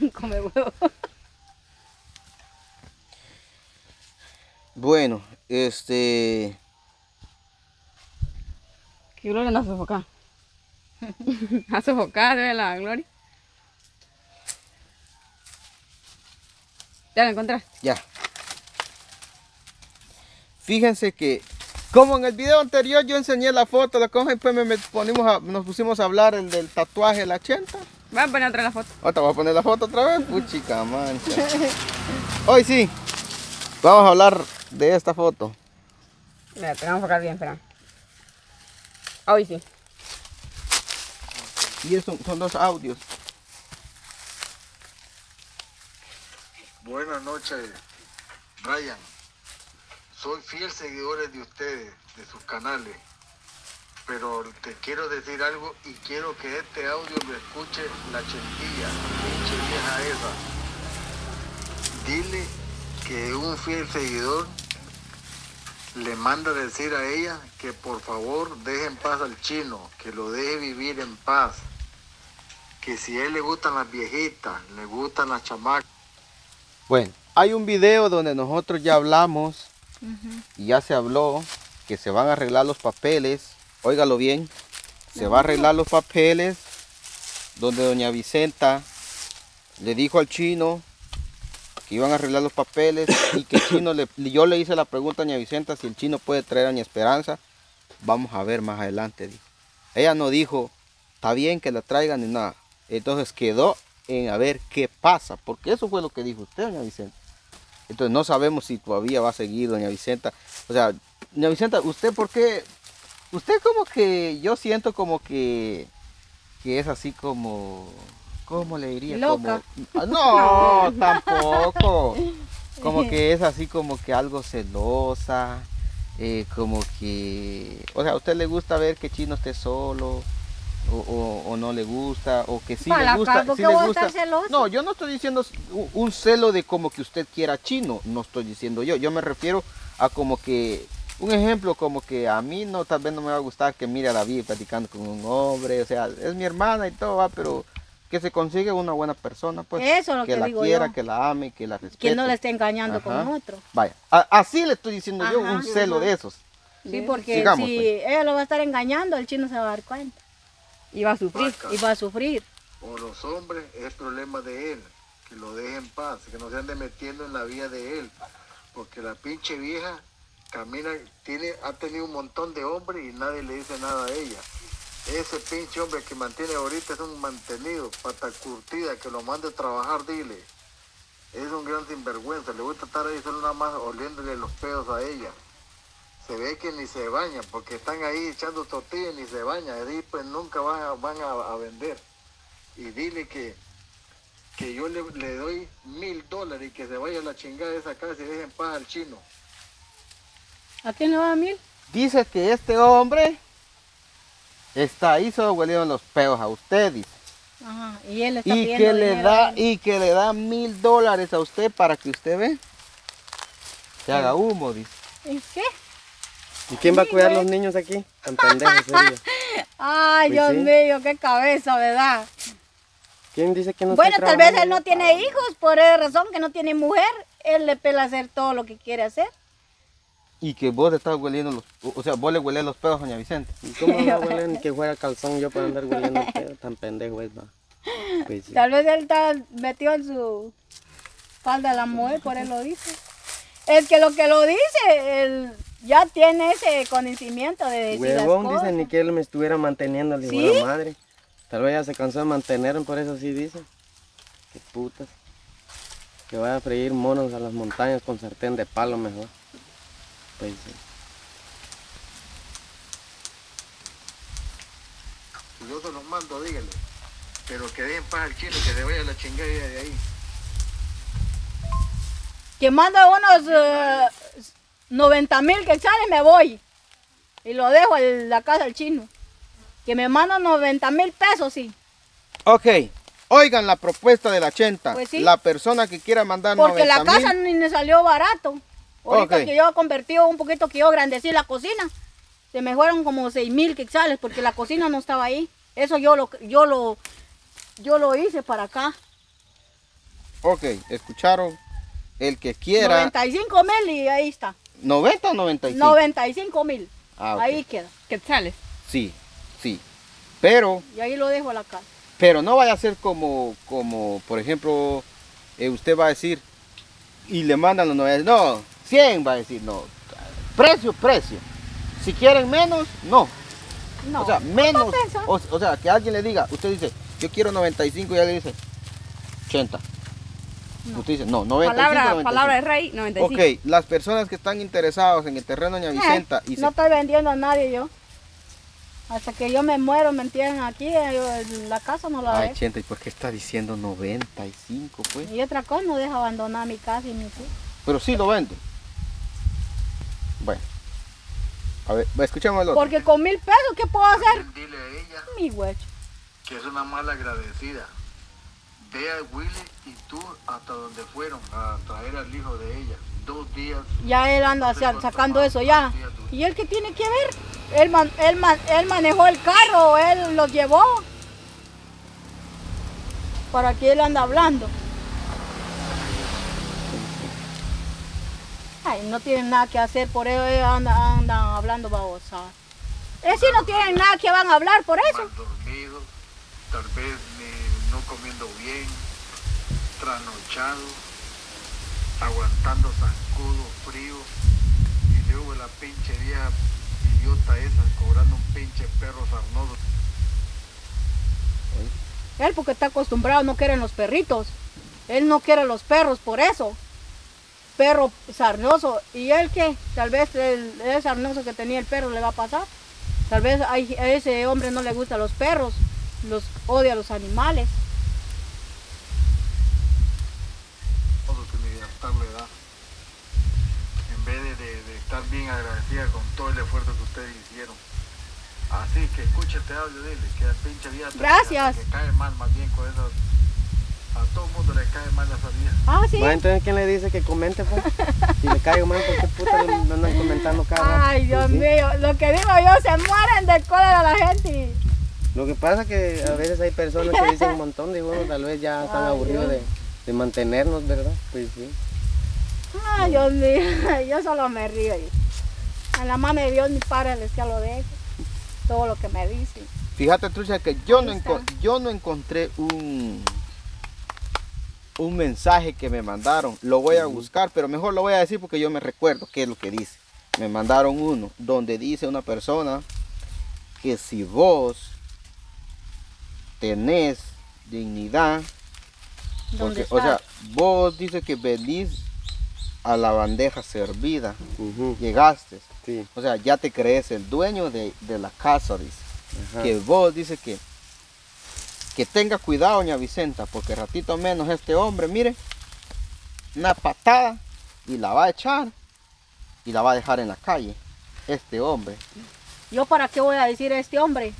Come huevo. Bueno, este... Que Gloria no sofoca. A sofocar, de la Gloria. ¿Ya lo encontraste? Ya. Fíjense que, como en el video anterior yo enseñé la foto, la cosa y después me, me ponimos a- nos pusimos a hablar el del tatuaje de la chenta. Voy a poner otra la foto. Ahorita voy a poner la foto otra vez. Puchica mancha. Hoy sí. Vamos a hablar de esta foto. Mira, te vamos a enfocar bien, espera. Hoy sí. Y estos son dos audios. Buenas noches, Brian. Soy fiel seguidor de ustedes, de sus canales. Pero te quiero decir algo y quiero que este audio lo escuche la chentilla, pinche vieja esa. Dile que un fiel seguidor le manda a decir a ella que por favor deje en paz al chino, que lo deje vivir en paz. Que si a él le gustan las viejitas, le gustan las chamacas. Bueno, hay un video donde nosotros ya hablamos y ya se habló que se van a arreglar los papeles. Óigalo bien. Se va a arreglar los papeles donde doña Vicenta le dijo al chino que iban a arreglar los papeles y que chino le, yo le hice la pregunta a doña Vicenta si el chino puede traer a doña Esperanza. Vamos a ver más adelante. Ella no dijo, está bien que la traigan ni nada. Entonces quedó en a ver qué pasa, porque eso fue lo que dijo usted, doña Vicenta. Entonces no sabemos si todavía va a seguir doña Vicenta. O sea, doña Vicenta, ¿usted por qué? Usted como que, yo siento como que, que es así como, ¿cómo le diría? Loca. Como- Ah, no, tampoco. Como que es así como que algo celosa, eh, como que, o sea, ¿a usted le gusta ver que Chino esté solo? O, o- o no le gusta, o que sí le gusta. sí ¿qué le gusta. No, yo no estoy diciendo un celo de como que usted quiera chino, no estoy diciendo yo. Yo me refiero a como que, un ejemplo como que a mí no, tal vez no me va a gustar que mire a David platicando con un hombre, o sea, es mi hermana y todo, va, pero que se consiga una buena persona, pues. Eso es lo que la digo quiera, yo. que la ame, que la respete. Que no le esté engañando con Ajá. otro. Vaya, a- así le estoy diciendo yo, un celo de esos. Sí, porque Sigamos, si pues. ella lo va a estar engañando, el chino se va a dar cuenta. Y va a sufrir, Vaca. y va a sufrir. o los hombres es problema de él, que lo deje en paz, que no se ande metiendo en la vida de él, porque la pinche vieja camina, tiene, ha tenido un montón de hombres y nadie le dice nada a ella. Ese pinche hombre que mantiene ahorita es un mantenido, pata curtida, que lo mande a trabajar, dile. Es un gran sinvergüenza, le gusta estar ahí solo nada más oliéndole los pedos a ella. Se ve que ni se bañan, porque están ahí echando tortillas y ni se bañan, ahí pues nunca van a, van a, a vender y dile que, que yo le, le doy mil dólares y que se vaya a la chingada de esa casa y deje en paz al chino. ¿A quién le va a mil? Dice que este hombre está ahí solo hueliendo los peos a usted, dice. Ajá. Y él está y que le a da y que le da mil dólares a usted para que usted ve se haga humo dice ¿Y qué? ¿Y quién va a cuidar güey. los niños aquí? Tan pendejos. Ay, Pues Dios sí. mío, qué cabeza, ¿verdad? ¿Quién dice que no bueno, está tal vez él no tiene hijos, por esa razón que no tiene mujer. Él le pela hacer todo lo que quiere hacer. Y que vos le estás hueliendo los o sea vos le hueles los pedos a doña Vicente ¿Y cómo no huele ni que fuera calzón yo para andar hueliendo pedo? Tan pendejo es, va. Pues sí. Tal vez él está metido en su falda de la mujer, por él lo dice. Es que lo que lo dice, él ya tiene ese conocimiento de decir las Huevón, cosas. dicen ni que él me estuviera manteniendo, le ¿Sí? la madre. Tal vez ya se cansó de mantenerme, por eso sí dice. Qué putas. Que vaya a freír monos a las montañas con sartén de palo mejor. Pues sí. Y yo se los mando, dígale. Pero que deje en paz al chino, que se vaya a la chingada de ahí. Que manda unos eh, 90 mil que sale, me voy. Y lo dejo en la casa del chino. Que me manda 90 mil pesos, sí. ok oigan la propuesta de la chenta Pues sí. la persona que quiera mandar Porque 90 la casa mil ni me salió barato. Ahorita que yo he convertido un poquito que yo grandecí la cocina, se me fueron como 6 mil quetzales porque la cocina no estaba ahí. Eso yo lo, yo lo, yo lo hice para acá. Ok, escucharon. El que quiera. 95 mil y ahí está. 90 o 95. 95 mil. Ah. Ahí queda. Quetzales. Sí, sí. Pero, Y ahí lo dejo a la casa. pero no vaya a ser como, como por ejemplo, eh, usted va a decir y le mandan los 90. No, 100 va a decir, no. Precio, precio. Si quieren menos, no. No. o sea, menos. O, o sea, que alguien le diga, usted dice, yo quiero 95 y le dice 80. No. Usted dice, no, 95. Palabra, 95. palabra de rey, 95. Ok, las personas que están interesados en el terreno de Doña Vicenta y Eh, se no estoy vendiendo a nadie yo. Hasta que yo me muero, me entierren aquí, eh, en la casa no la Ay, dejo. Chente, ¿y por qué está diciendo 95, pues? Y otra cosa, no dejo abandonar mi casa y hijos. Pero sí lo vende. Bueno. A ver, otro. Porque con mil pesos, ¿qué puedo hacer? Dile a ella Mi huecho. que es una mala agradecida. Ve a Willy y tú hasta donde fueron a traer al hijo de ella. Dos días. Ya él anda hacia- sacando eso ya. ¿Y él qué tiene que ver? Él, man- él, man- él manejó el carro, él los llevó. ¿Para qué él anda hablando? Ay, no tienen nada que hacer, por eso andan, andan hablando babosa. Es si no tienen nada que van a hablar por eso. Mal dormidos, tal vez ni- no comiendo bien, trasnochado, aguantando zancudo, frío. Y luego la pinche vieja idiota esa cobrando un pinche perro sarnoso. Él porque está acostumbrado, no quieren los perritos. Él no quiere los perros por eso. Perro sarnoso. ¿Y él qué? Tal vez el, el sarnoso que tenía el perro le va a pasar. Tal vez a ese hombre no le gustan los perros. Los odia a los animales. todo que mi bienestar le da. En vez de, de- de estar bien agradecida con todo el esfuerzo que ustedes hicieron. Así que escucha este audio, dile que la pinche te- Gracias. que cae mal más bien con esas. A todo el mundo le cae mal esa vieja. Ah, sí. Bueno, entonces, ¿quién le dice que comente, pues? Si le caigo mal, ¿por qué puta le me andan comentando cada rato? Ay, Dios Pues sí. mío. Lo que digo yo, se mueren de cólera la gente. Lo que pasa es que a veces hay personas que dicen un montón de uno, tal vez ya están Ay, aburridos de, de mantenernos, ¿verdad? Pues sí. Ay, Dios mío. Yo solo me río. En la mano de Dios, mi padre les que lo dejo. Todo lo que me dicen. Fíjate, Trucha, que yo no, yo no encontré un, un mensaje que me mandaron. Lo voy a buscar, pero mejor lo voy a decir porque yo me recuerdo qué es lo que dice. Me mandaron uno donde dice una persona que si vos tenés dignidad, ¿Dónde porque, o sea, vos dice que venís a la bandeja servida, llegaste, Sí. o sea, ya te crees el dueño de, de la casa, dice Ajá. que vos dice que que tenga cuidado doña Vicenta porque ratito menos este hombre mire una patada y la va a echar y la va a dejar en la calle este hombre ¿Yo para qué voy a decir a este hombre?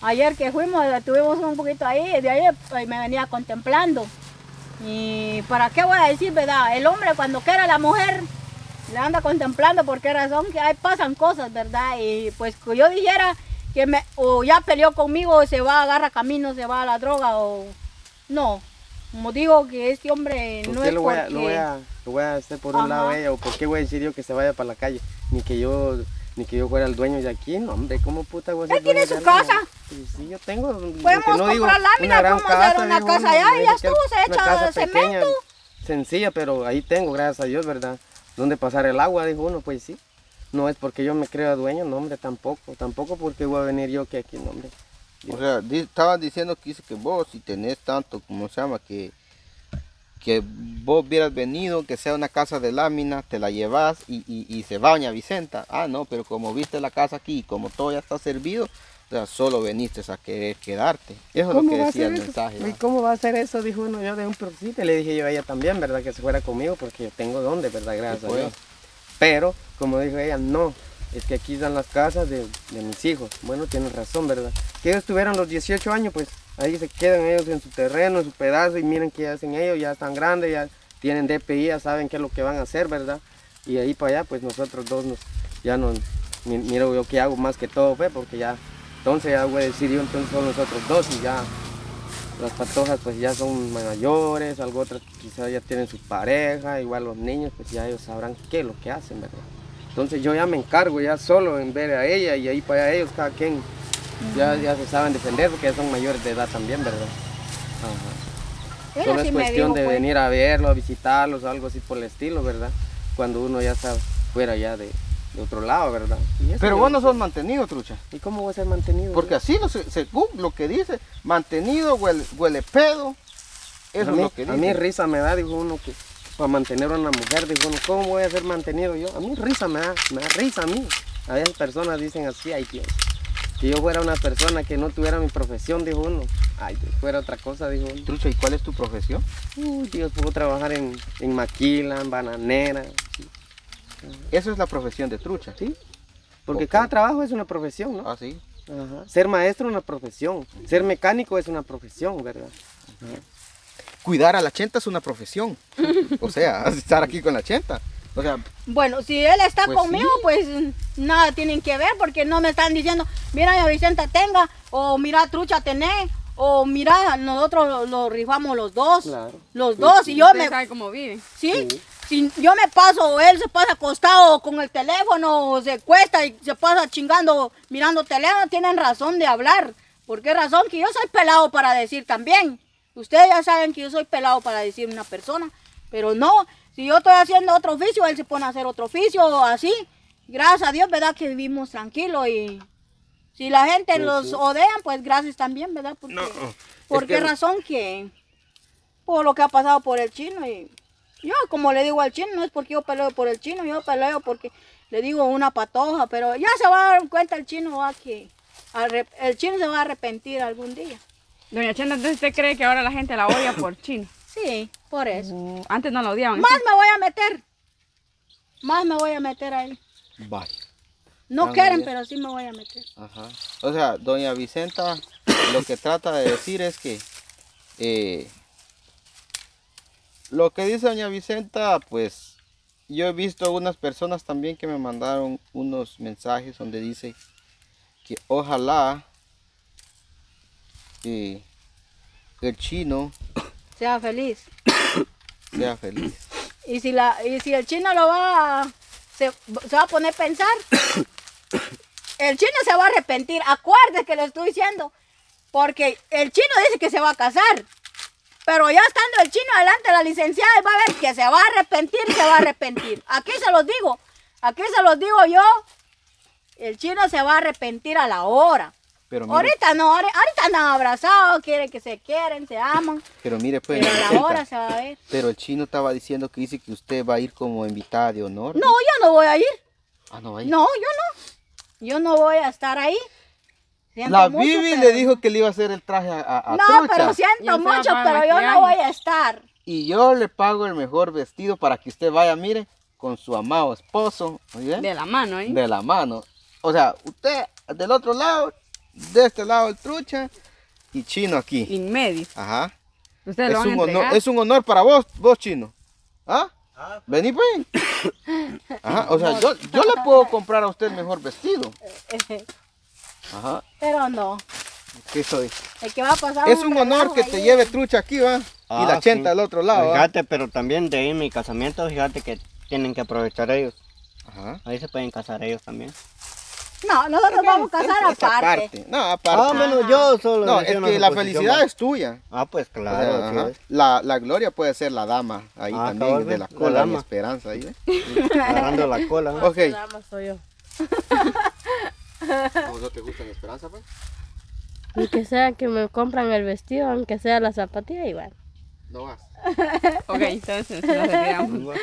Ayer que fuimos, estuvimos un poquito ahí, de ahí pues, me venía contemplando. ¿Y para qué voy a decir, verdad? El hombre cuando quiere a la mujer, le anda contemplando por qué razón, que ahí pasan cosas, ¿verdad? Y pues que yo dijera que me, o ya peleó conmigo, o se va, agarra camino, se va a la droga, o no. Como digo que este hombre ¿Por no es lo voy, a, porque... lo, voy a, lo voy a hacer por un lado Ajá. ella? ¿O por qué voy a decir yo que se vaya para la calle? Ni que yo ni que yo fuera el dueño de aquí, no, hombre, ¿cómo puta voy a ser Él tiene su casa. Pues sí, yo tengo. Podemos no comprar lámina, gran podemos hacer una digo casa allá ya estuvo, se echa casa cemento. pequeña, sencilla, pero ahí tengo, gracias a Dios, ¿verdad? ¿Dónde pasar el agua? Dijo uno, pues sí. No es porque yo me creo dueño, no, hombre, tampoco. Tampoco porque voy a venir yo que aquí, no, hombre. o sea di- estaban diciendo que dice que vos si tenés tanto como se llama que que vos hubieras venido que sea una casa de lámina te la llevas y, y, y se va doña Vicenta ah no pero como viste la casa aquí y como todo ya está servido o sea solo veniste a querer quedarte eso es lo que decía el eso? mensaje ¿Y cómo va a ser eso? Dijo uno yo de un principio. Le dije yo a ella también, ¿verdad? Que se fuera conmigo porque yo tengo dónde, ¿verdad? Gracias a. Dios. Pero, como dijo ella, no. Es que aquí están las casas de, mis hijos. Bueno, tienes razón, ¿verdad? Que ellos tuvieron los 18 años, pues ahí se quedan ellos en su terreno, en su pedazo y miren qué hacen ellos. Ya están grandes, ya tienen DPI, ya saben qué es lo que van a hacer, ¿verdad? Y ahí para allá, pues nosotros dos nos, ya no, mi- miro yo qué hago más que todo, pues, porque ya, entonces ya voy a decir yo, entonces son nosotros dos y ya las patojas pues ya son mayores, algo otras quizás ya tienen su pareja, igual los niños pues ya ellos sabrán qué es lo que hacen, ¿verdad? Entonces yo ya me encargo ya solo en ver a ella y ahí para ellos cada quien ya, ya se saben defender porque ya son mayores de edad también, ¿verdad? Ajá. Solo es cuestión de pues. venir a verlo, a visitarlos algo así por el estilo, ¿verdad? Cuando uno ya está fuera ya de, de otro lado, ¿verdad? Pero vos no sos mantenido, trucha. ¿Y cómo voy a ser mantenido? Porque así, lo, se- según lo que dice, mantenido, huele, huele pedo. Eso a es mí, lo que a mí dice. risa me da, dijo uno, que para mantener a una mujer, dijo uno, ¿cómo voy a ser mantenido yo? A mí risa me da, me da risa a mí. A veces personas dicen así, ay Dios, que yo fuera una persona que no tuviera mi profesión, dijo uno. Ay, Dios, fuera otra cosa, dijo uno. Trucha, ¿y cuál es tu profesión? Uy, Dios, puedo trabajar en, en maquila, en bananera, Esa es la profesión de trucha. ¿sí? Porque cada trabajo es una profesión, ¿no? Ah, sí. Ajá. Ser maestro es una profesión, ser mecánico es una profesión, ¿verdad? Cuidar a la chenta es una profesión. O sea, estar aquí con la chenta. O sea, Bueno, si él está Pues conmigo, sí. pues nada tienen que ver porque no me están diciendo, mira, ya Vicenta tenga, o mira, trucha tené, o mira, nosotros lo, lo rifamos los dos, Claro. los dos, y yo Usted me, sabe cómo vive. ¿sí? Si yo me paso, o él se pasa acostado con el teléfono, o se cuesta y se pasa chingando, mirando teléfono, tienen razón de hablar. ¿Por qué razón? Que yo soy pelado para decir también. Ustedes ya saben que yo soy pelado para decir una persona, pero no, si yo estoy haciendo otro oficio, él se pone a hacer otro oficio, así. Gracias a Dios, ¿verdad? Que vivimos tranquilo y si la gente los odean, pues gracias también, ¿verdad? Porque, ¿Por qué que- razón que? Por lo que ha pasado por el chino y yo, como le digo al chino, no es porque yo peleo por el chino, yo peleo porque le digo una patoja, pero ya se va a dar cuenta el chino va que el chino se va a arrepentir algún día. Doña Chenda, entonces usted cree que ahora la gente la odia por chino. Sí, por eso. Uh, antes no la odiaban. Más me voy a meter. Más me voy a meter ahí. vaya. No quieren, pero sí me voy a meter. Ajá. O sea, doña Vicenta lo que trata de decir es que eh, lo que dice doña Vicenta, pues yo he visto algunas personas también que me mandaron unos mensajes donde dice que ojalá eh, el chino Sea feliz. sea feliz. Y si la y si el chino lo va a, se, se va a poner a pensar, el chino se va a arrepentir. Acuérdese que le estoy diciendo, porque el chino dice que se va a casar. Pero ya estando el chino adelante, la licenciada va a ver que se va a arrepentir, se va a arrepentir. Aquí se los digo, aquí se los digo yo. El chino se va a arrepentir a la hora. Pero mire, Ahorita no, ahori- ahorita andan abrazados, quieren que se quieren, se aman. pero mire pues, Pero a la hora se va a ver. pero el chino estaba diciendo que dice que usted va a ir como invitada de honor. No, yo no voy a ir. Ah, no va a ir. No, yo no. Yo no voy a estar ahí. Siento La Bibi pero- le dijo que le iba a hacer el traje a, a, a No, Trucha. pero Y siento mucho, pero yo no voy a estar. Y yo le pago el mejor vestido para que usted vaya, mire, con su amado esposo, ¿oye? De la mano, ¿eh? De la mano. O sea, usted del otro lado, de este lado el trucha y chino aquí. En medio. Ajá. Ustedes Es lo van a un, honor, entregar. es un honor para vos, vos chino. ¿Ah? Vení pues. Ajá. O sea, yo, yo le puedo comprar a usted el mejor vestido. Ajá. Pero no. ¿Qué soy? El que va a pasar Es un honor que te ahí. lleve trucha aquí, va. y Ah, la chenta sí. del otro lado, ¿va? Fíjate, pero también de ahí mi casamiento, fíjate que tienen que aprovechar ellos. Ajá. Ahí se pueden casar ellos también. No, nosotros vamos a casar aparte. parte. No, aparte. Ah, bueno, yo solo. no, es que la felicidad es tuya. Ah, pues O claro. sea, la, la gloria puede ser la dama ahí Ah, también, de la la cola y dama. esperanza ahí. Agarrando la cola. ¿no? Ok. Dama soy yo. ¿A vos no te gusta la esperanza, pues? Y que sea que me compran el vestido, aunque sea la zapatilla, igual. No vas. Ok, entonces nos retiramos.